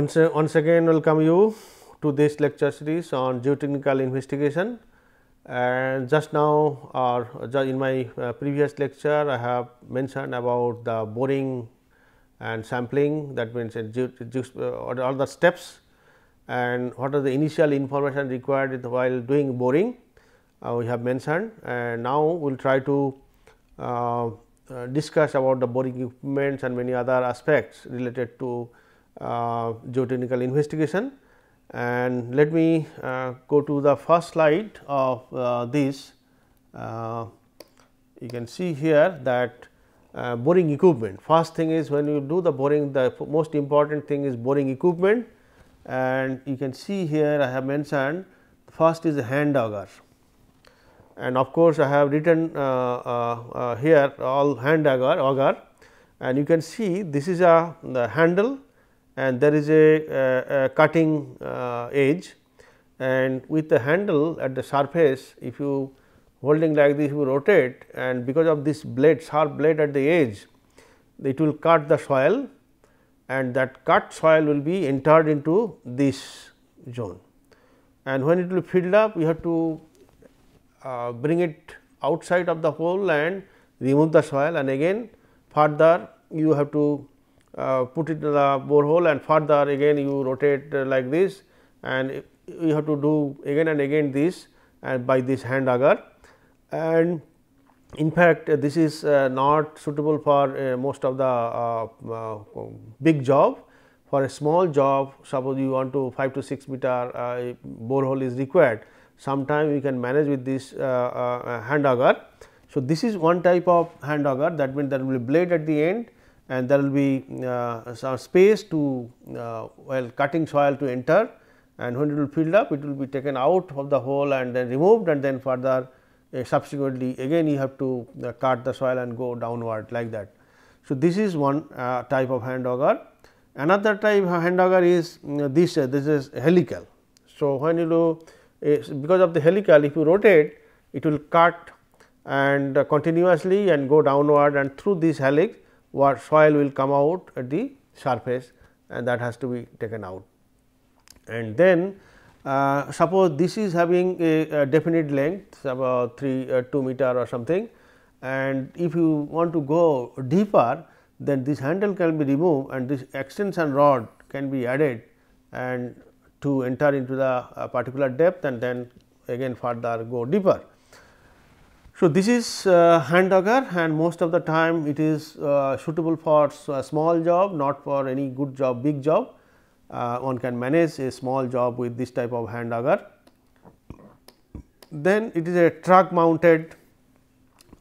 Once, once again welcome you to this lecture series on geotechnical investigation. And just now or in my uh, previous lecture I have mentioned about the boring and sampling that means uh, all the steps and what are the initial information required while doing boring uh, we have mentioned. And now we will try to uh, uh, discuss about the boring equipments and many other aspects related to geotechnical investigation. And let me uh, go to the first slide of uh, this. Uh, you can see here that uh, boring equipment. First thing is when you do the boring, the most important thing is boring equipment and you can see here I have mentioned first is a hand auger and of course, I have written uh, here all hand auger, auger and you can see this is a the handle and there is a, a, cutting uh, edge. And with the handle at the surface if you holding like this you rotate and because of this blade sharp blade at the edge it will cut the soil and that cut soil will be entered into this zone. And when it will filled up you have to uh, bring it outside of the hole and remove the soil and again further you have to uh, put it in the borehole and further again you rotate uh, like this. And you have to do again and again this and by this hand auger and in fact, uh, this is uh, not suitable for uh, most of the uh, big job. For a small job, suppose you want to 5 to 6 meter borehole is required, sometime you can manage with this hand auger. So, this is one type of hand auger that means there will be blade at the end and there will be uh, some space to uh, while cutting soil to enter and when it will fill up it will be taken out of the hole and then removed and then further uh, subsequently again you have to cut the soil and go downward like that. So, this is one type of hand auger. Another type of hand auger is this this is helical. So, when you do because of the helical if you rotate it will cut and continuously and go downward and through this helix what soil will come out at the surface and that has to be taken out. And then uh, suppose this is having a, a definite length about 3 uh, 2 meter or something and if you want to go deeper then this handle can be removed and this extension rod can be added and to enter into the uh, particular depth and then again further go deeper. So, this is uh, hand auger and most of the time it is uh, suitable for a small job not for any good job big job. Uh, one can manage a small job with this type of hand auger. Then it is a truck mounted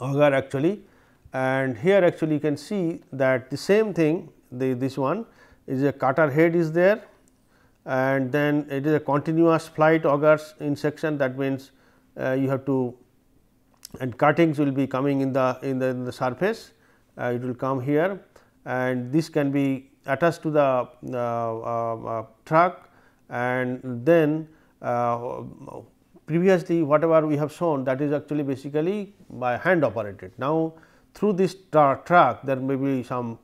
auger actually and here actually you can see that the same thing the, this one is a cutter head is there and then it is a continuous flight augers in section that means uh, you have to and cuttings will be coming in the in the, in the surface uh, it will come here and this can be attached to the uh, uh, uh truck and then uh, previously whatever we have shown that is actually basically by hand operated. Now, through this truck there may be some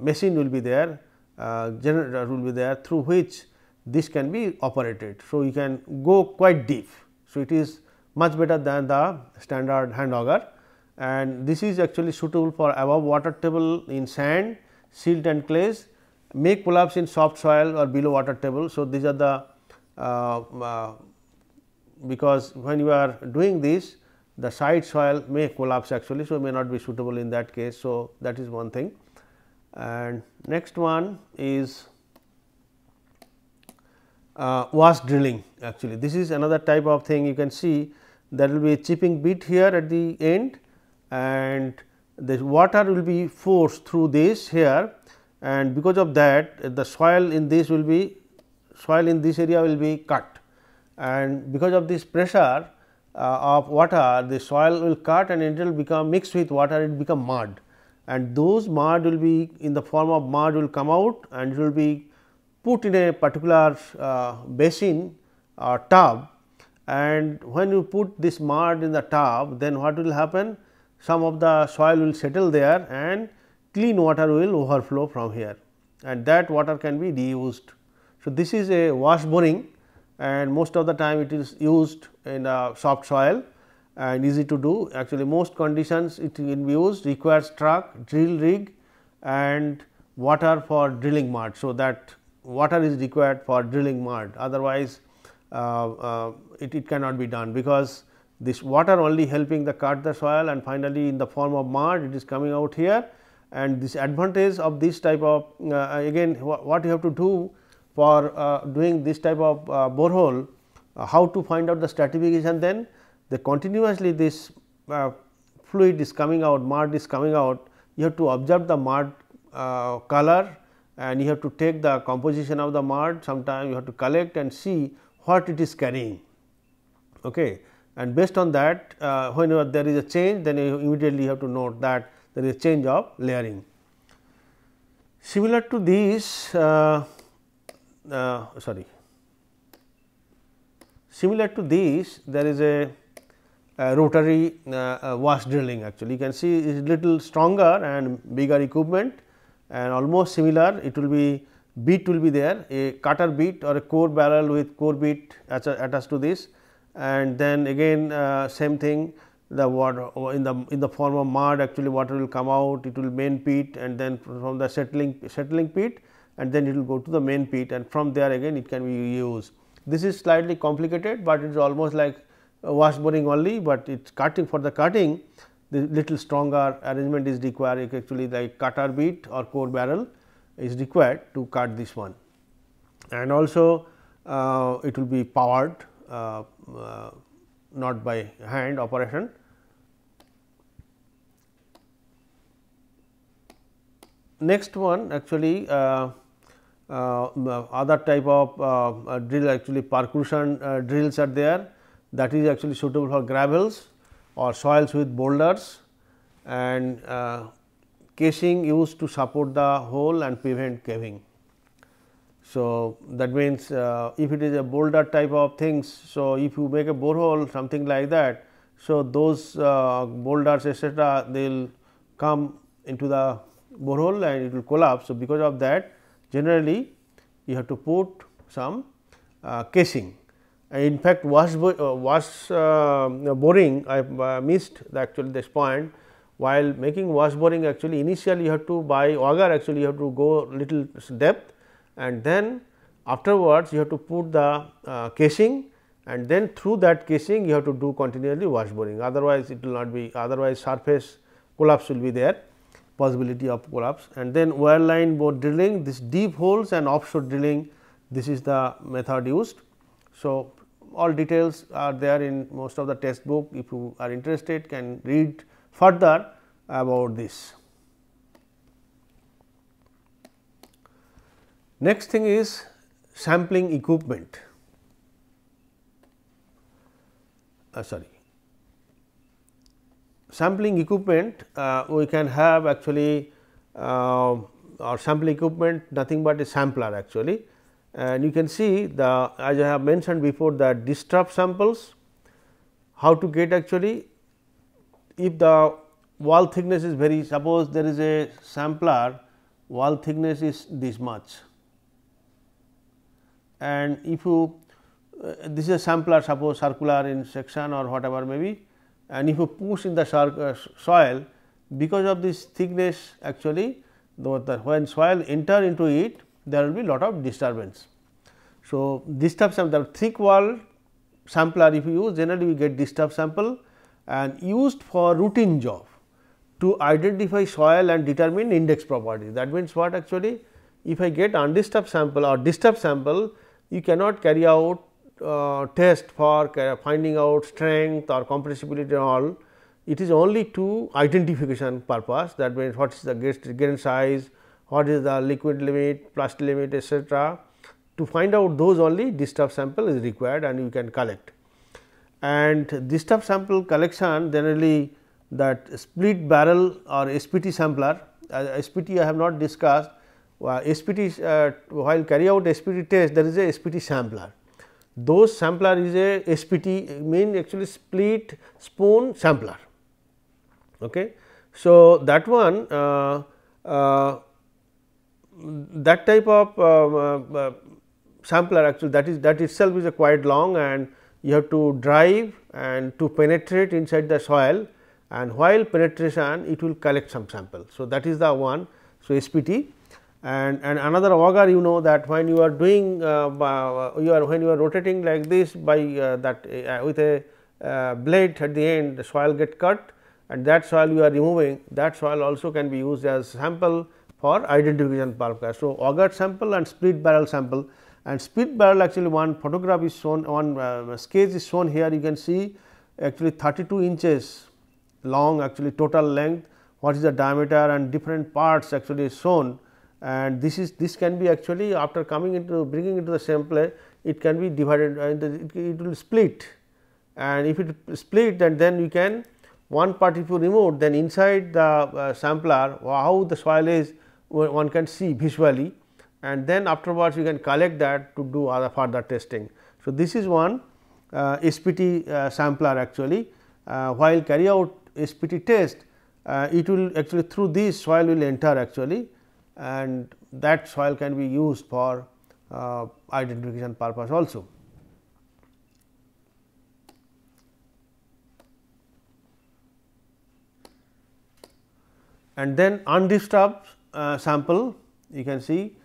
machine will be there generator will be there through which this can be operated. So, you can go quite deep. So, it is much better than the standard hand auger and this is actually suitable for above water table in sand, silt and clays, make pull-ups in soft soil or below water table. So, these are the uh, uh, because when you are doing this the side soil may collapse actually. So, may not be suitable in that case. So, that is one thing and next one is uh, wash drilling actually. This is another type of thing you can see there will be a chipping bit here at the end and the water will be forced through this here. And because of that the soil in this will be soil in this area will be cut. And because of this pressure uh, of water the soil will cut and it will become mixed with water it become mud. And those mud will be in the form of mud will come out and it will be put in a particular uh, basin or tub and when you put this mud in the tub then what will happen some of the soil will settle there and clean water will overflow from here and that water can be reused. So, this is a wash boring and most of the time it is used in a soft soil and easy to do. Actually, most conditions it will be used requires truck, drill rig and water for drilling mud. So, that water is required for drilling mud otherwise it, it cannot be done because this water only helping the cut the soil and finally, in the form of mud it is coming out here. And this advantage of this type of uh, again what you have to do for uh, doing this type of uh, borehole uh, how to find out the stratification then? The continuously this uh, fluid is coming out mud is coming out you have to observe the mud uh, color and you have to take the composition of the mud. Sometime you have to collect and see what it is carrying. Okay. And based on that whenever there is a change then you immediately have to note that there is a change of layering. Similar to this, uh, uh, sorry, similar to this, there is a, a rotary uh, wash drilling actually. You can see it is little stronger and bigger equipment and almost similar. It will be bit will be there, a cutter bit or a core barrel with core bit attached to this. And then again uh, same thing the water in the in the form of mud actually water will come out it will main pit and then from the settling settling pit and then it will go to the main pit and from there again it can be used. This is slightly complicated, but it is almost like wash boring only, but it is cutting for the cutting the little stronger arrangement is required actually like cutter bit or core barrel is required to cut this one and also uh, it will be powered uh, uh, not by hand operation. Next one actually uh, uh, other type of uh, drill actually percussion uh, drills are there that is actually suitable for gravels or soils with boulders and uh, casing used to support the hole and prevent caving. So, that means, uh, if it is a boulder type of things, so if you make a borehole something like that, so those uh, boulders etc., they will come into the borehole and it will collapse. So, because of that generally you have to put some uh, casing. In fact, was, uh, wash uh, boring I uh, missed the actually this point while making wash boring actually initially you have to by auger actually you have to go little depth. And then afterwards you have to put the uh, casing. And then through that casing you have to do continually wash boring otherwise it will not be otherwise surface collapse will be there. Possibility of collapse. And then wire wireline bore drilling this deep holes and offshore drilling this is the method used. So, all details are there in most of the textbook if you are interested can read further about this. Next thing is sampling equipment, uh, sorry. Sampling equipment uh, we can have actually uh, our sample equipment nothing but a sampler actually. And you can see the as I have mentioned before that disturb samples how to get actually if the wall thickness is very suppose there is a sampler wall thickness is this much and if you uh, this is a sampler suppose circular in section or whatever may be and if you push in the uh, soil because of this thickness actually the, when soil enter into it there will be lot of disturbance. So, disturbed sample the thick wall sampler if you use generally we get disturbed sample and used for routine job to identify soil and determine index properties. That means, what actually if I get undisturbed sample or disturbed sample you cannot carry out uh, test for finding out strength or compressibility and all, it is only to identification purpose that means, what is the grain size, what is the liquid limit, plastic limit etc. To find out those only disturbed sample is required and you can collect. And disturbed sample collection generally that split barrel or SPT sampler, uh, SPT I have not discussed, uh, SPT uh, while carry out SPT test there is a SPT sampler those sampler is a SPT mean actually split spoon sampler. Okay. So, that one uh, uh, that type of uh, uh, sampler actually that is that itself is a quite long and you have to drive and to penetrate inside the soil and while penetration it will collect some sample. So, that is the one. So, SPT and, and another auger you know that when you are doing uh, you are when you are rotating like this by uh, that uh, with a uh, blade at the end the soil get cut and that soil you are removing that soil also can be used as sample for identification purpose. So, auger sample and split barrel sample and split barrel actually one photograph is shown one uh, sketch is shown here. You can see actually 32 inches long actually total length what is the diameter and different parts actually shown. And this is this can be actually after coming into bringing into the sample it can be divided uh, it, it will split. And if it split and then you can one part if you remove then inside the uh, sampler how the soil is one can see visually and then afterwards you can collect that to do other further testing. So, this is one uh, SPT uh, sampler actually uh, while carry out SPT test uh, it will actually through this soil will enter actually and that soil can be used for uh, identification purpose also. And then undisturbed uh, sample you can see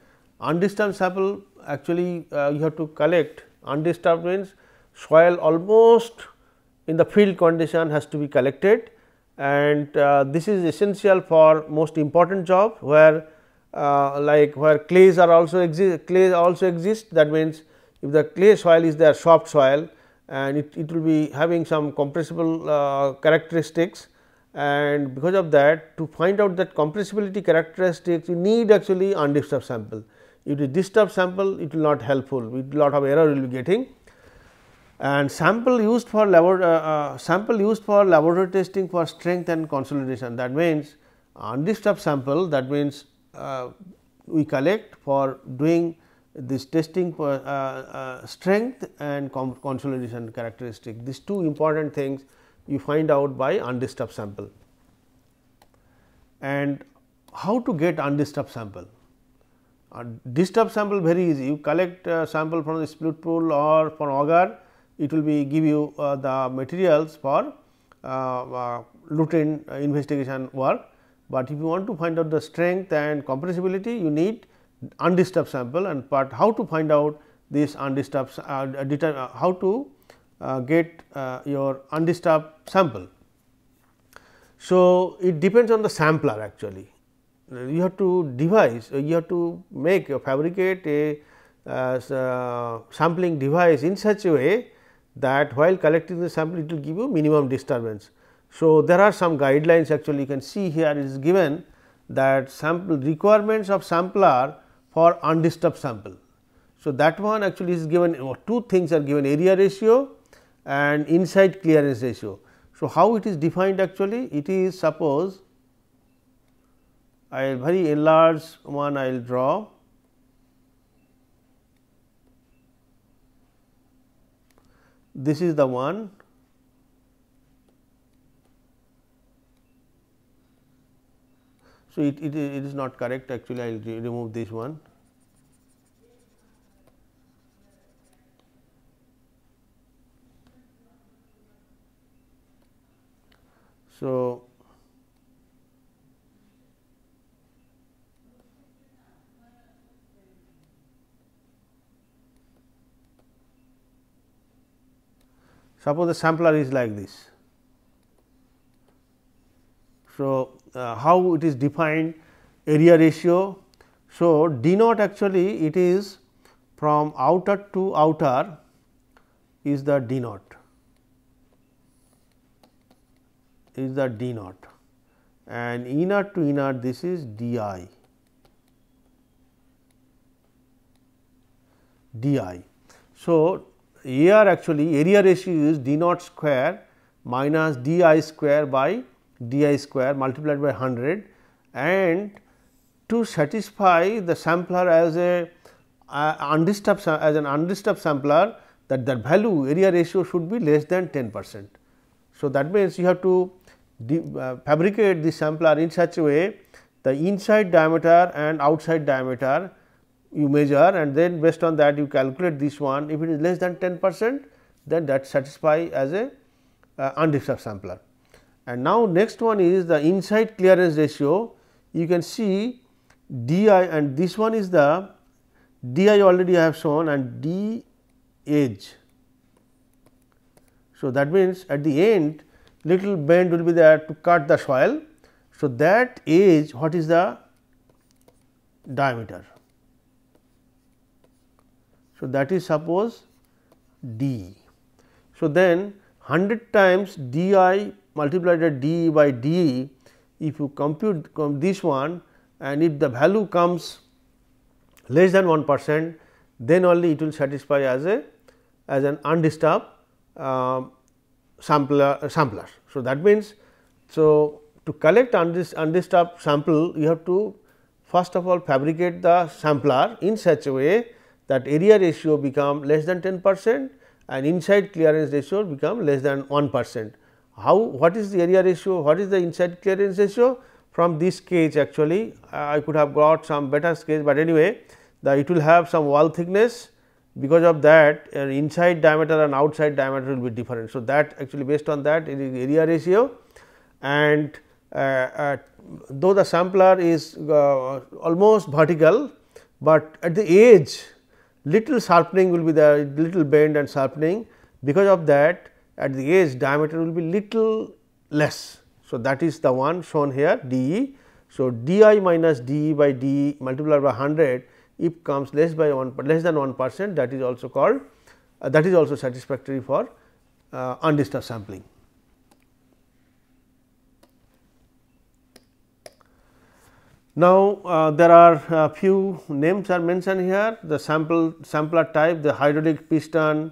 undisturbed sample actually uh, you have to collect. Undisturbed means soil almost in the field condition has to be collected. And uh, this is essential for most important job where uh, like where clays are also exist clay also exist. That means if the clay soil is there soft soil and it, it will be having some compressible uh, characteristics. And because of that to find out that compressibility characteristics you need actually undisturbed sample. If it is disturbed sample it will not helpful. With lot of error will be getting. And sample used for labor, uh, uh, sample used for laboratory testing for strength and consolidation. That means undisturbed sample that means uh, we collect for doing this testing for uh, uh, strength and consolidation characteristic. These two important things you find out by undisturbed sample. And how to get undisturbed sample uh, disturbed sample very easy you collect sample from the split spoon or from auger it will be give you uh, the materials for uh, uh, routine investigation work. But if you want to find out the strength and compressibility you need undisturbed sample and but how to find out this undisturbed uh, how to uh, get uh, your undisturbed sample. So, it depends on the sampler actually you have to devise you have to make fabricate a uh, sampling device in such a way that while collecting the sample it will give you minimum disturbance. So, there are some guidelines actually you can see here is given that sample requirements of sampler for undisturbed sample. So, that one actually is given two things are given area ratio and inside clearance ratio. So, how it is defined actually it is suppose I will very enlarge one I will draw. This is the one. So it, it, it is not correct. Actually I will re remove this one. So Suppose the sampler is like this. So, uh, how it is defined area ratio. So, D naught actually it is from outer to outer is the D naught is the D naught and inner to inner this is D i D i. So, here actually area ratio is d naught square minus d i square by d i square multiplied by 100 and to satisfy the sampler as a uh, undisturbed as an undisturbed sampler that the value area ratio should be less than 10 percent. So, that means you have to uh, fabricate the sampler in such a way the inside diameter and outside diameter you measure and then based on that you calculate this one if it is less than 10 percent then that satisfy as a uh, undisturbed sampler. And now, next one is the inside clearance ratio you can see d i and this one is the d i already I have shown and d edge. So, that means at the end little bend will be there to cut the soil. So, that edge what is the diameter. So, that is suppose d. So, then 100 times d i multiplied by d by d if you compute this one and if the value comes less than 1 percent then only it will satisfy as a as an undisturbed uh, sampler, uh, sampler. So, that means, so to collect undis, undisturbed sample you have to first of all fabricate the sampler in such a way that area ratio become less than 10 percent and inside clearance ratio become less than 1 percent. How what is the area ratio what is the inside clearance ratio from this sketch actually I could have got some better sketch, but anyway the it will have some wall thickness because of that uh, inside diameter and outside diameter will be different. So, that actually based on that it is area ratio and uh, uh, though the sampler is uh, almost vertical, but at the edge little sharpening will be there little bend and sharpening because of that at the edge diameter will be little less. So, that is the one shown here d e. So, d i minus d e by d e multiplied by 100 if comes less by 1 less than 1 percent that is also called uh, that is also satisfactory for uh, undisturbed sampling. Now, uh, there are a few names are mentioned here the sample sampler type the hydraulic piston,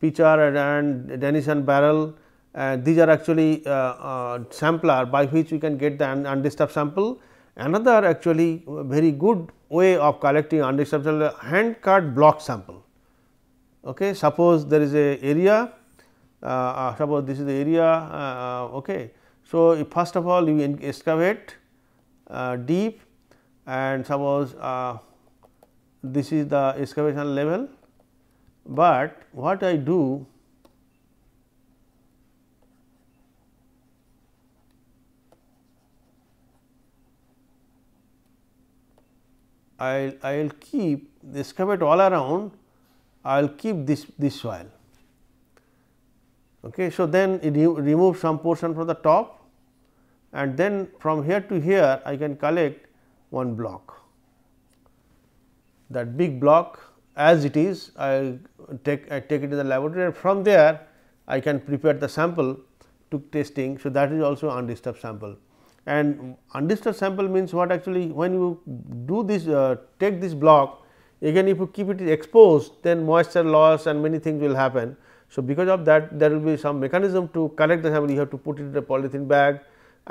pitcher and Denison barrel uh, these are actually uh, uh, sampler by which we can get the undisturbed sample. Another actually very good way of collecting undisturbed sample hand cut block sample. Okay. Suppose there is a area, uh, uh, suppose this is the area. Okay. So, first of all you excavate Uh, deep and suppose uh, this is the excavation level, but what I do I'll I will keep the excavate all around I will keep this this soil. Okay. So, then it remove some portion from the top and then from here to here I can collect one block. That big block as it is I take I take it to the laboratory and from there I can prepare the sample to testing. So, that is also undisturbed sample and undisturbed sample means what actually when you do this uh, take this block again if you keep it exposed then moisture loss and many things will happen. So, because of that there will be some mechanism to collect the sample you have to put it in a polythene bag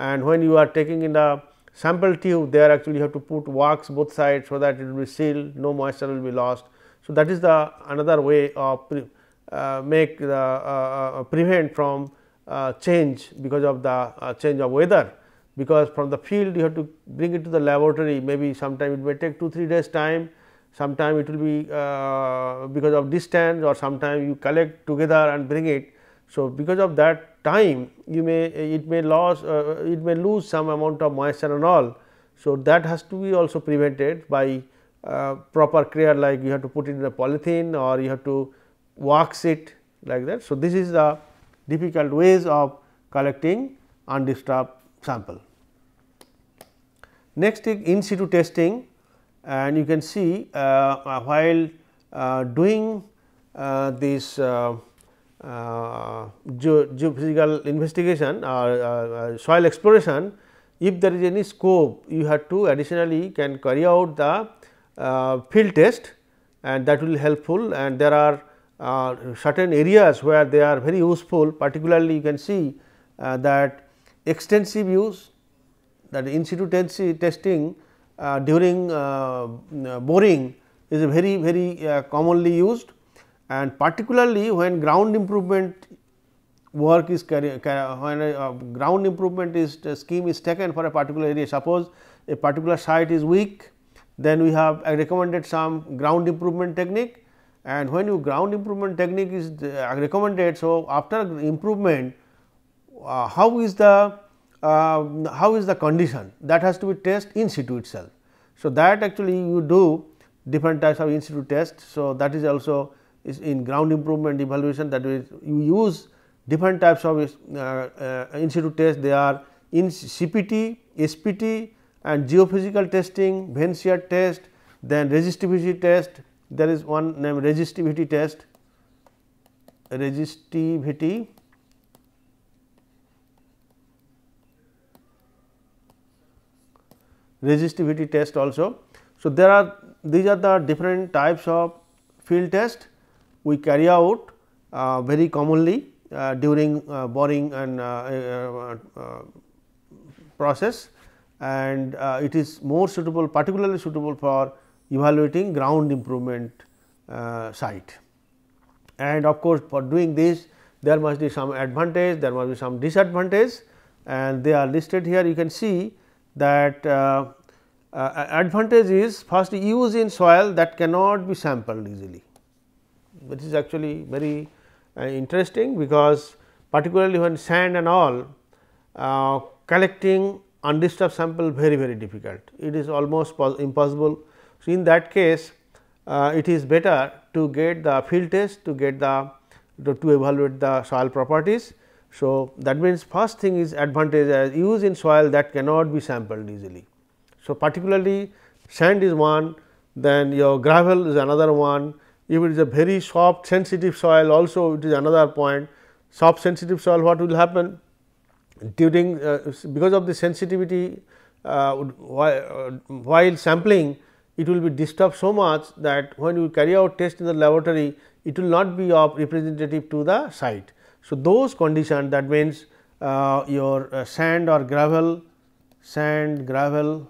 and when you are taking in the sample tube there actually you have to put wax both sides so that it will be sealed no moisture will be lost. So, that is the another way of pre, uh, make the uh, uh prevent from uh, change because of the uh, change of weather because from the field you have to bring it to the laboratory maybe sometime it may take 2 3 days time sometime it will be uh, because of distance or sometime you collect together and bring it. So, because of that time you may it may lose uh, it may lose some amount of moisture and all. So, that has to be also prevented by uh, proper care like you have to put it in a polythene or you have to wax it like that. So, this is the difficult ways of collecting undisturbed sample. Next is in situ testing and you can see uh, while uh, doing uh, this uh, uh, geophysical investigation or uh, soil exploration, if there is any scope you have to additionally can carry out the field test and that will helpful. And there are certain areas where they are very useful. Particularly you can see that extensive use that in situ testing uh, during uh, boring is very very uh, commonly used and particularly when ground improvement work is carry, when a, ground improvement is scheme is taken for a particular area suppose a particular site is weak, then we have recommended some ground improvement technique and when you ground improvement technique is uh, recommended. So, after improvement uh, how is the uh, how is the condition that has to be test in situ itself. So, that actually you do different types of in situ tests. So, that is also is in ground improvement evaluation that is you use different types of uh, uh, in situ tests. They are in CPT, SPT and geophysical testing, vane shear test, then resistivity test, there is one named resistivity test, resistivity. Resistivity test also. So, there are these are the different types of field test we carry out uh, very commonly uh, during uh, boring and uh, uh, process and it is more suitable particularly suitable for evaluating ground improvement site. And of course, for doing this there must be some advantage, there must be some disadvantage and they are listed here you can see that uh, uh, advantage is first use in soil that cannot be sampled easily. This is actually very uh, interesting because particularly when sand and all uh, collecting undisturbed sample very very difficult. It is almost impossible. So, in that case uh, it is better to get the field test to get the to, to evaluate the soil properties. So, that means first thing is advantage as use in soil that cannot be sampled easily. So, particularly sand is one then your gravel is another one if it is a very soft sensitive soil also it is another point. Soft sensitive soil what will happen during uh, because of the sensitivity uh, while, uh, while sampling it will be disturbed so much that when you carry out test in the laboratory it will not be of representative to the site. So, those conditions that means uh, your uh, sand or gravel, sand, gravel,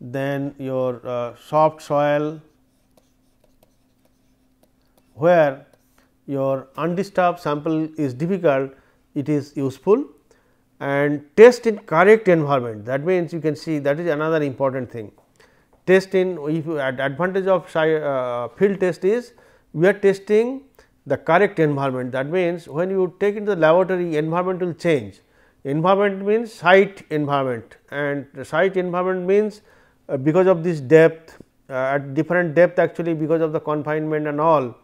then your uh, soft soil, where your undisturbed sample is difficult, it is useful and test in correct environment that means you can see that is another important thing. Test in if you advantage of uh, field test is we are testing the correct environment that means when you take into the laboratory environment will change. Environment means site environment and site environment means uh, because of this depth uh, at different depth actually because of the confinement and all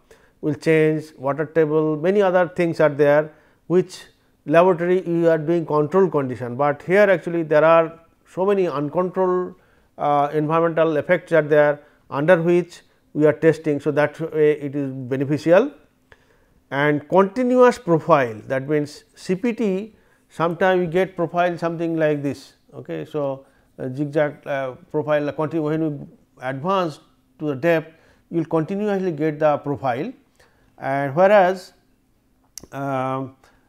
will change, water table, many other things are there which laboratory you are doing control condition, but here actually there are so many uncontrolled uh, environmental effects are there under which we are testing. So, that way it is beneficial and continuous profile that means CPT sometime we get profile something like this. Okay. So, zigzag uh, profile continue when you advance to the depth you will continuously get the profile and whereas uh,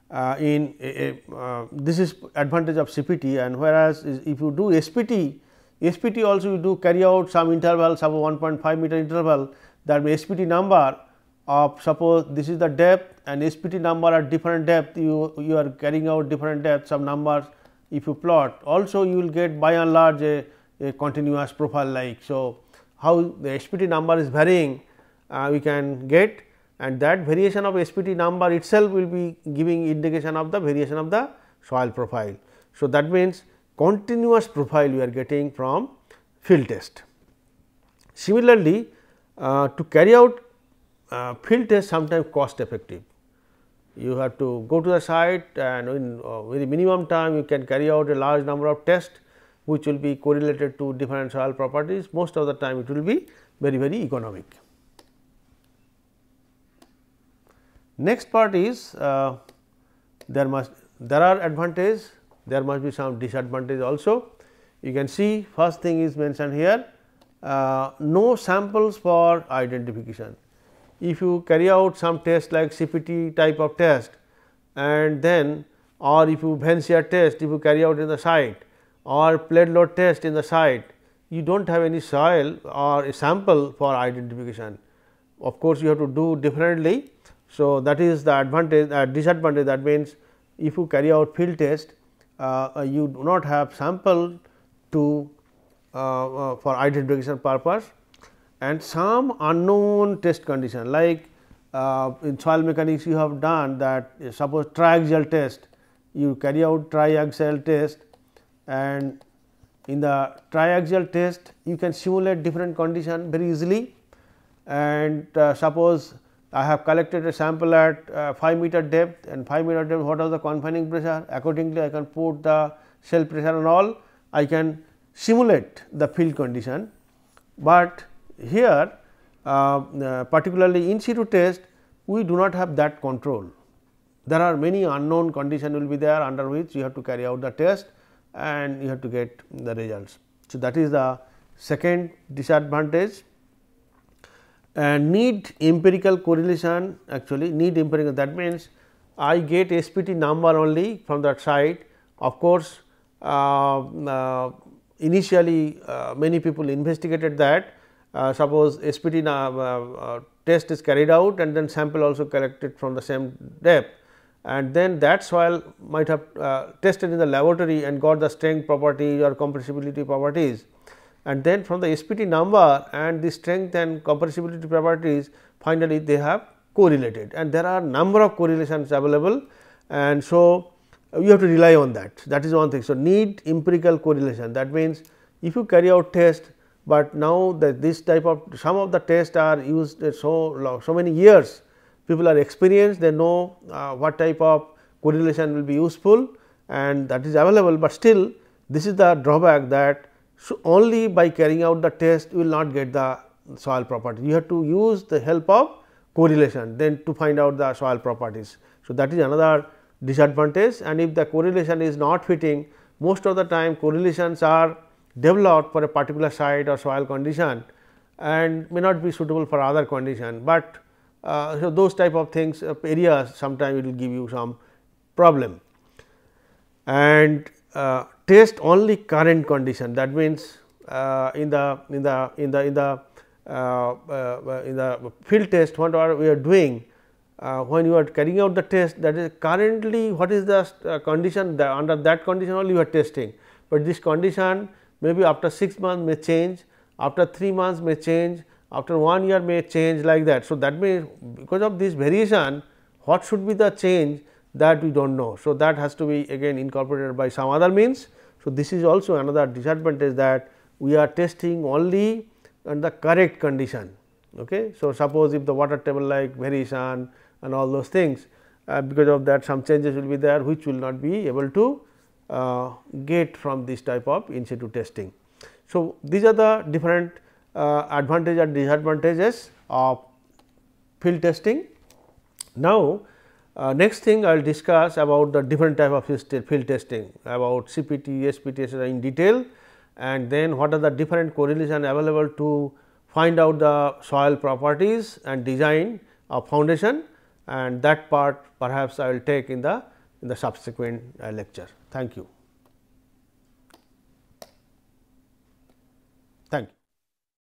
uh, in uh, this is advantage of CPT and whereas if you do SPT, SPT also you do carry out some interval sub 1.5 meter interval that SPT number of suppose this is the depth and SPT number at different depth you you are carrying out different depth some numbers if you plot also you will get by and large a, a continuous profile like. So, how the SPT number is varying uh, we can get and that variation of SPT number itself will be giving indication of the variation of the soil profile. So, that means continuous profile we are getting from field test. Similarly, uh, to carry out uh, field test sometimes cost effective. You have to go to the site and in uh, very minimum time you can carry out a large number of tests which will be correlated to different soil properties most of the time it will be very very economic. Next part is uh, there must there are advantages there must be some disadvantage also. You can see first thing is mentioned here uh, no samples for identification. If you carry out some test like CPT type of test and then or if you vane test if you carry out in the site or plate load test in the site you do not have any soil or a sample for identification. Of course, you have to do differently so, that is the advantage uh, disadvantage that means if you carry out field test uh, you do not have sample to uh, for identification purpose and some unknown test condition like in soil mechanics you have done that suppose triaxial test you carry out triaxial test and in the triaxial test you can simulate different condition very easily and uh, suppose I have collected a sample at uh, 5 meter depth and 5 meter depth what are the confining pressure accordingly I can put the cell pressure and all I can simulate the field condition, but here uh, uh, particularly in situ test we do not have that control. There are many unknown condition will be there under which you have to carry out the test and you have to get the results. So, that is the second disadvantage and need empirical correlation actually need empirical that means I get SPT number only from that site of course, uh, uh, initially uh, many people investigated that. Uh, suppose SPT uh, test is carried out and then sample also collected from the same depth. And then that soil might have uh, tested in the laboratory and got the strength properties or compressibility properties and then from the SPT number and the strength and compressibility properties finally they have correlated. And there are number of correlations available. And so you have to rely on that. That is one thing. So, need empirical correlation. That means if you carry out test, but now that this type of some of the tests are used so so many years people are experienced they know uh, what type of correlation will be useful and that is available, but still this is the drawback that so only by carrying out the test you will not get the soil property. You have to use the help of correlation then to find out the soil properties. So, that is another disadvantage and if the correlation is not fitting most of the time correlations are developed for a particular site or soil condition and may not be suitable for other condition, but uh, so, those type of things uh, areas sometimes it will give you some problem and uh, test only current condition. That means uh, in the in the in the in the uh, uh, in the field test what are we are doing? When you are carrying out the test that is currently what is the condition that under that condition only you are testing, but this condition maybe after 6 months may change after 3 months may change after 1 year may change like that. So, that means because of this variation what should be the change that we do not know. So, that has to be again incorporated by some other means. So, this is also another disadvantage that we are testing only under the correct condition. Okay. So, suppose if the water table like variation and all those things uh, because of that some changes will be there which will not be able to uh, get from this type of in situ testing. So, these are the different uh, advantage and disadvantages of field testing. Now, uh, next thing I will discuss about the different type of field testing about CPT, SPT etc., in detail and then what are the different correlation available to find out the soil properties and design of foundation and that part perhaps I will take in the in the subsequent uh, lecture. Thank you.